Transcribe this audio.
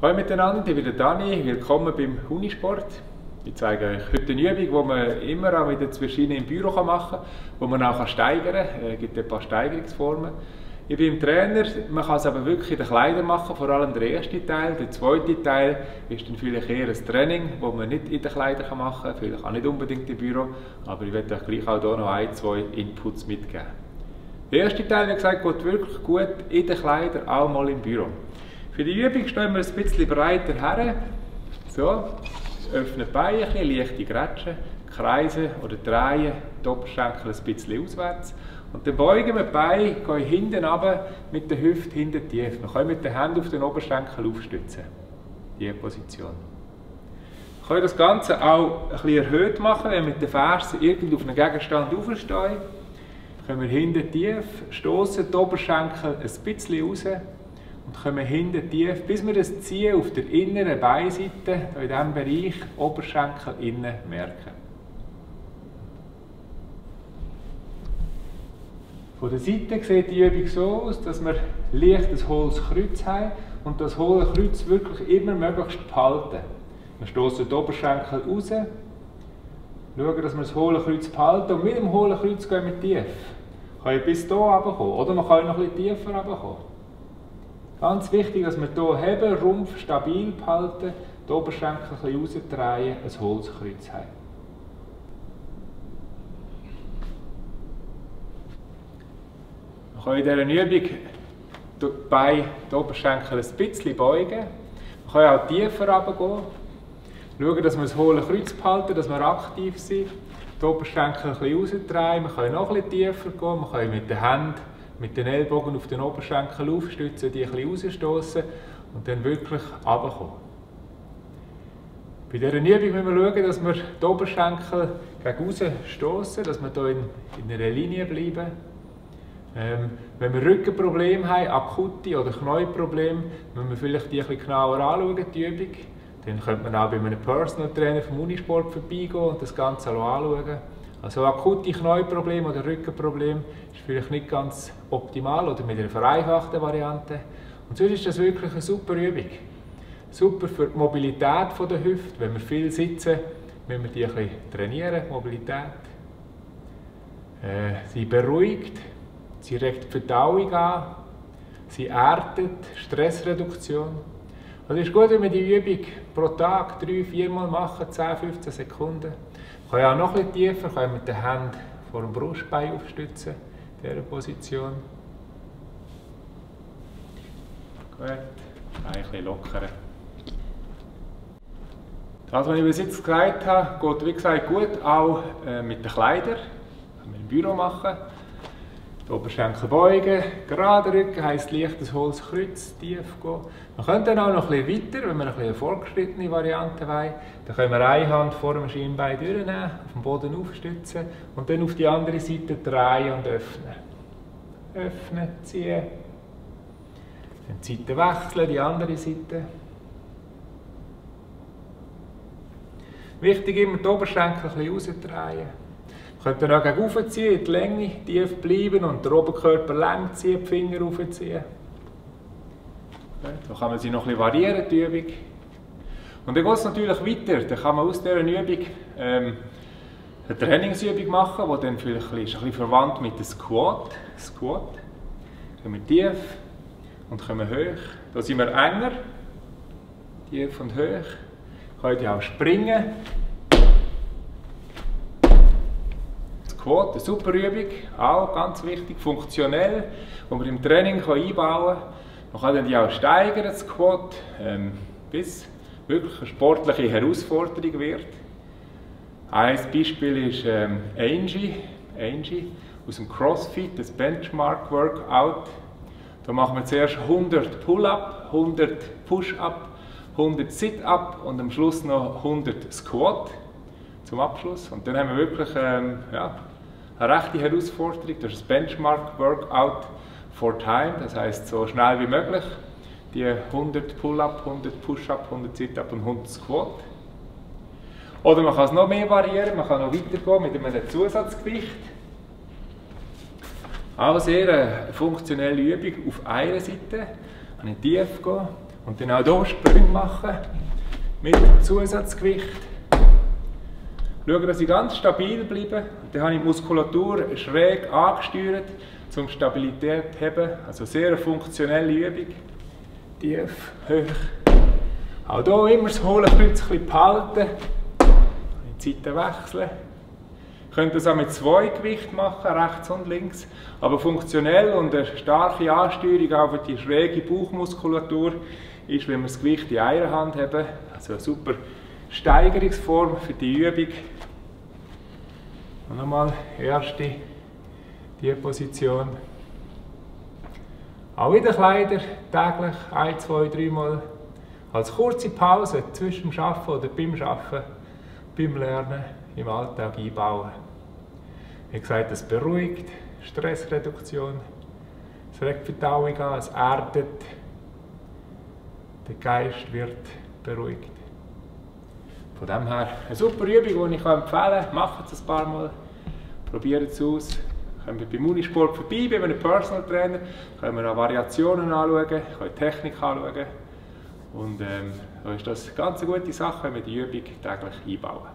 Hallo miteinander, ich bin der Dani, willkommen beim Unisport. Ich zeige euch heute eine Übung, die man immer auch wieder verschiedenen im Büro machen kann, wo man auch steigern kann. Es gibt ein paar Steigerungsformen. Ich bin Trainer, man kann es aber wirklich in den Kleidern machen, vor allem der erste Teil. Der zweite Teil ist dann vielleicht eher ein Training, das man nicht in den Kleidern machen kann, vielleicht auch nicht unbedingt im Büro, aber ich werde euch gleich auch hier noch ein, zwei Inputs mitgeben. Der erste Teil, wie gesagt, geht wirklich gut in den Kleidern, auch mal im Büro. Für die Übung stehen wir ein bisschen breiter her. So, öffnen die Beine ein bisschen, leichte Grätschen, kreisen oder drehen die Oberschenkel ein bisschen auswärts. Und dann beugen wir die Beine, gehen hinten runter mit der Hüfte hinten tief. Wir können mit den Händen auf den Oberschenkel aufstützen. Diese Position. Wir können das Ganze auch ein bisschen erhöht machen, wenn wir mit den Fersen irgendwie auf einen Gegenstand aufstehen. Können wir hinten tief stoßen, die Oberschenkel ein bisschen raus und kommen hinten tief, bis wir das Ziehen auf der inneren Beinseite, in diesem Bereich, Oberschenkel innen merken. Von der Seite sieht die Übung so aus, dass wir leicht ein hohles Kreuz haben und das hohle Kreuz wirklich immer möglichst behalten. Wir stoßen die Oberschenkel raus, schauen, dass wir das hohle Kreuz behalten und mit dem hohlen Kreuz gehen wir tief. Wir können bis hier runterkommen oder wir können noch ein tiefer runterkommen. Ganz wichtig, dass wir hier heben, Rumpf stabil behalten, die Oberschenkel ein bisschen rausdrehen, ein Holzkreuz haben. Wir können in dieser Übung die Beine, die Oberschenkel ein bisschen beugen. Wir können auch tiefer runtergehen. Schauen, dass wir das hohle Kreuz behalten, dass wir aktiv sind. Die Oberschenkel ein bisschen rausdrehen. Wir können noch ein bisschen tiefer gehen. Wir können mit den Händen mit den Ellbogen auf den Oberschenkel aufstützen, die ein bisschen rausstoßen und dann wirklich runterkommen. Bei dieser Übung müssen wir schauen, dass wir die Oberschenkel gegen raus stoßen, dass wir hier in, in einer Linie bleiben. Ähm, wenn wir Rückenprobleme haben, akute oder Knieprobleme, müssen wir vielleicht die ein bisschen genauer anschauen, die Übung. Dann könnte man auch bei einem Personal Trainer vom Unisport vorbeigehen und das Ganze anschauen. Also akute Knieprobleme oder Rückenprobleme ist vielleicht nicht ganz optimal oder mit einer vereinfachten Variante. Und sonst ist das wirklich eine super Übung. Super für die Mobilität der Hüfte. Wenn wir viel sitzen, müssen wir die ein bisschen trainieren, Mobilität. Äh, sie beruhigt, sie regt die Verdauung an, sie erdet, Stressreduktion. Also es ist gut, wenn wir die Übung pro Tag drei, viermal machen, 10, 15 Sekunden. Ich kann auch noch etwas tiefer, kann mit den Händen vor dem Brustbein aufstützen, in dieser Position. Gut, ein bisschen lockern. Das, was ich bis jetzt gesagt habe, geht wie gesagt gut auch äh, mit den Kleidern. Das kann man im Büro machen. Die Oberschenkel beugen, gerade Rücken heisst leichtes hohles Kreuz, tief gehen. Man könnte dann auch noch ein bisschen weiter, wenn wir eine fortgeschrittene Variante wollen. Dann können wir eine Hand vor dem Schienbein durchnehmen, auf dem Boden aufstützen und dann auf die andere Seite drehen und öffnen. Öffnen, ziehen. Dann die Seite wechseln, die andere Seite. Wichtig immer die Oberschenkel ein bisschen rausdrehen. Könnt ihr auch gegen aufziehen, in die Länge tief bleiben und den Oberkörper lang ziehen, die Finger aufziehen. Da kann man sie noch ein bisschen variieren, die Übung. Und dann geht es natürlich weiter. Dann kann man aus dieser Übung ähm, eine Trainingsübung machen, die dann vielleicht bisschen, ein bisschen verwandt mit dem Squat. Squat. Dann wir tief und kommen hoch. Da sind wir enger. Tief und hoch. Könnt ihr auch springen. Eine super Übung, auch ganz wichtig, funktionell, die man im Training einbauen kann. Man kann dann die auch steigern, das Squat, ähm, bis wirklich eine sportliche Herausforderung wird. Ein Beispiel ist ähm, Angie, Angie aus dem CrossFit, das Benchmark Workout. Da machen wir zuerst 100 Pull-up, 100 Push-up, 100 Sit-up und am Schluss noch 100 Squat zum Abschluss. Und dann haben wir wirklich ähm, ja, eine rechte Herausforderung. Das ist das Benchmark Workout for Time, das heißt so schnell wie möglich. Die 100 Pull-up, 100 Push-up, 100 Sit-up und 100 Squat. Oder man kann es noch mehr variieren, man kann noch weitergehen mit einem Zusatzgewicht. Auch sehr eine funktionelle Übung auf einer Seite. Kann ich tief gehen Und dann auch hier Sprünge machen mit Zusatzgewicht. Schauen, dass ich ganz stabil bleibe. Dann habe ich die Muskulatur schräg angesteuert, um Stabilität zu haben. Also sehr eine funktionelle Übung. Tief, hoch. Auch hier immer das hohle Kreuzchen behalten. Die Seiten wechseln. Ihr könnt das auch mit zwei Gewichten machen, rechts und links. Aber funktionell und eine starke Ansteuerung auch für die schräge Bauchmuskulatur ist, wenn wir das Gewicht in einer Hand haben. Also super Steigerungsform für die Übung. Und nochmal, erste, die Position. Auch wieder Kleider, täglich, ein, zwei, dreimal. Als kurze Pause zwischen dem Arbeiten oder beim Arbeiten, beim Lernen im Alltag einbauen. Wie gesagt, es beruhigt, Stressreduktion, es regt Verdauung an, es erdet, der Geist wird beruhigt. Von dem her eine super Übung, die ich empfehlen kann. Macht es ein paar Mal, probiert es aus. Wir beim Unisport vorbei, bei einem Personal Trainer, können wir auch Variationen anschauen, können Technik anschauen. Und ähm, da ist das eine ganz gute Sache, wenn wir die Übung täglich einbauen.